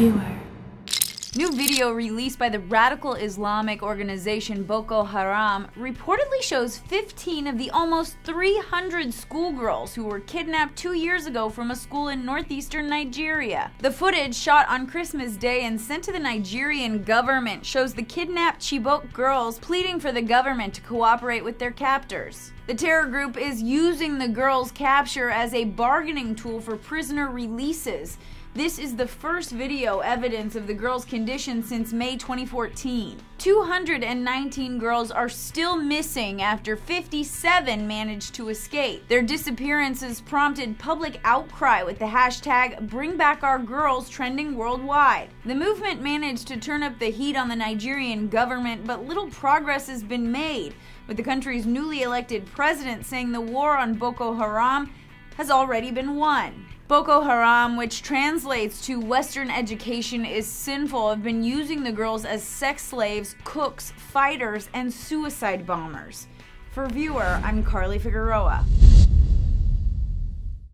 Veuer. New video released by the radical Islamic organization Boko Haram reportedly shows 15 of the almost 300 schoolgirls who were kidnapped two years ago from a school in northeastern Nigeria. The footage, shot on Christmas Day and sent to the Nigerian government, shows the kidnapped Chibok girls pleading for the government to cooperate with their captors. The terror group is using the girls' capture as a bargaining tool for prisoner releases. This is the first video evidence of the girls' condition since May 2014. 219 girls are still missing after 57 managed to escape. Their disappearances prompted public outcry with the hashtag BringBackOurGirls trending worldwide. The movement managed to turn up the heat on the Nigerian government, but little progress has been made, with the country's newly elected president saying the war on Boko Haram has already been won. Boko Haram, which translates to Western education is sinful, have been using the girls as sex slaves, cooks, fighters, and suicide bombers. For Veuer, I'm Carly Figueroa.